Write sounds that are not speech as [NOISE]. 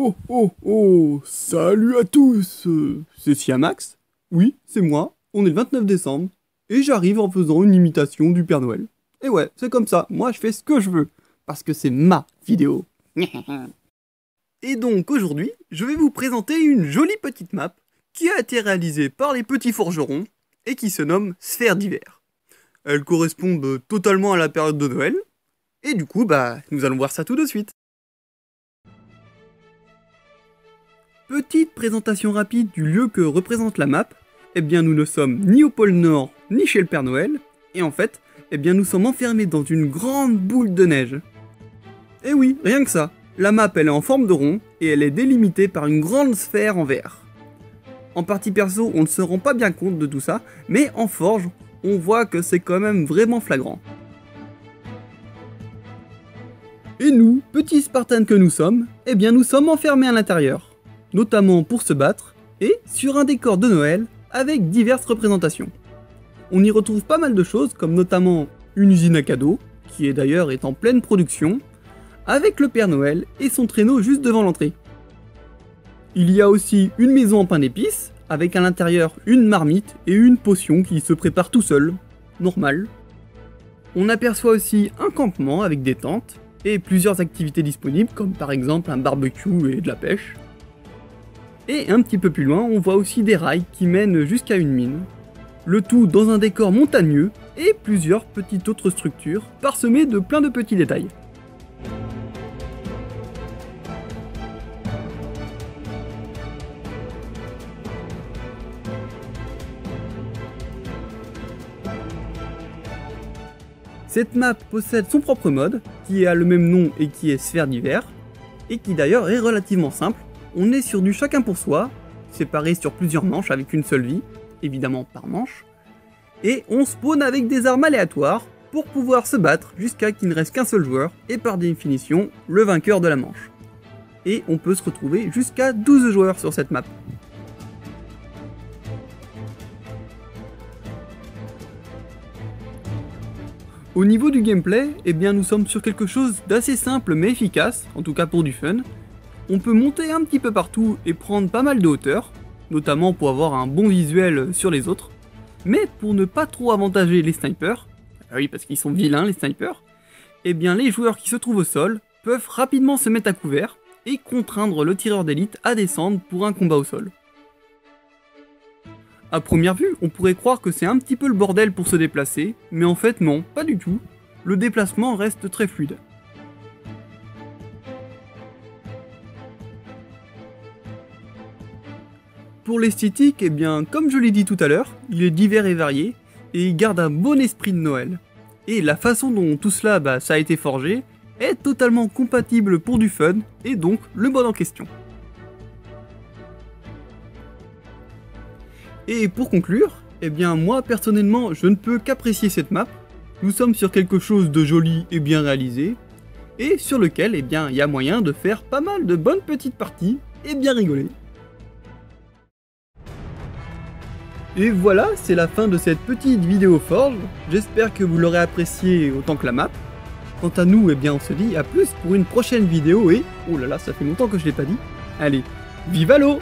Oh oh oh Salut à tous C'est Siamax Oui, c'est moi, on est le 29 décembre, et j'arrive en faisant une imitation du Père Noël. Et ouais, c'est comme ça, moi je fais ce que je veux, parce que c'est ma vidéo. [LAUGHS] et donc aujourd'hui, je vais vous présenter une jolie petite map qui a été réalisée par les petits forgerons et qui se nomme Sphère d'hiver. Elle correspond euh, totalement à la période de Noël, et du coup, bah, nous allons voir ça tout de suite. Petite présentation rapide du lieu que représente la map. Eh bien, nous ne sommes ni au pôle Nord, ni chez le Père Noël. Et en fait, eh bien, nous sommes enfermés dans une grande boule de neige. Eh oui, rien que ça. La map, elle est en forme de rond, et elle est délimitée par une grande sphère en verre. En partie perso, on ne se rend pas bien compte de tout ça, mais en forge, on voit que c'est quand même vraiment flagrant. Et nous, petits Spartans que nous sommes, eh bien nous sommes enfermés à l'intérieur notamment pour se battre, et sur un décor de Noël avec diverses représentations. On y retrouve pas mal de choses, comme notamment une usine à cadeaux, qui est d'ailleurs est en pleine production, avec le Père Noël et son traîneau juste devant l'entrée. Il y a aussi une maison en pain d'épices, avec à l'intérieur une marmite et une potion qui se prépare tout seul, normal. On aperçoit aussi un campement avec des tentes, et plusieurs activités disponibles, comme par exemple un barbecue et de la pêche. Et un petit peu plus loin, on voit aussi des rails qui mènent jusqu'à une mine. Le tout dans un décor montagneux et plusieurs petites autres structures parsemées de plein de petits détails. Cette map possède son propre mode, qui a le même nom et qui est Sphère d'hiver, et qui d'ailleurs est relativement simple, on est sur du chacun pour soi, séparé sur plusieurs manches avec une seule vie, évidemment par manche, et on spawn avec des armes aléatoires pour pouvoir se battre jusqu'à qu'il ne reste qu'un seul joueur, et par définition, le vainqueur de la manche. Et on peut se retrouver jusqu'à 12 joueurs sur cette map. Au niveau du gameplay, eh bien nous sommes sur quelque chose d'assez simple mais efficace, en tout cas pour du fun, on peut monter un petit peu partout et prendre pas mal de hauteur, notamment pour avoir un bon visuel sur les autres, mais pour ne pas trop avantager les snipers, ah oui parce qu'ils sont vilains les snipers, eh bien les joueurs qui se trouvent au sol peuvent rapidement se mettre à couvert et contraindre le tireur d'élite à descendre pour un combat au sol. A première vue, on pourrait croire que c'est un petit peu le bordel pour se déplacer, mais en fait non, pas du tout. Le déplacement reste très fluide. Pour l'esthétique, eh bien, comme je l'ai dit tout à l'heure, il est divers et varié, et il garde un bon esprit de Noël. Et la façon dont tout cela bah, a été forgé est totalement compatible pour du fun, et donc le mode en question. Et pour conclure, eh bien moi personnellement je ne peux qu'apprécier cette map, nous sommes sur quelque chose de joli et bien réalisé, et sur lequel eh bien il y a moyen de faire pas mal de bonnes petites parties et bien rigoler. Et voilà, c'est la fin de cette petite vidéo forge. J'espère que vous l'aurez apprécié autant que la map. Quant à nous, eh bien on se dit à plus pour une prochaine vidéo et... Oh là là, ça fait longtemps que je l'ai pas dit. Allez, vive l'eau